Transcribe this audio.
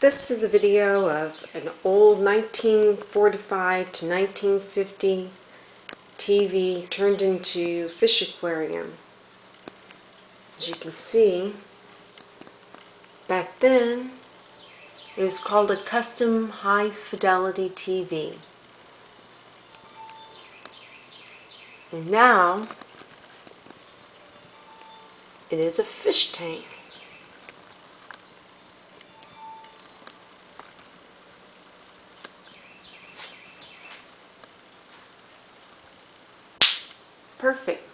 This is a video of an old 1945 to 1950 TV turned into fish aquarium. As you can see, back then it was called a custom high fidelity TV. And now it is a fish tank. Perfect.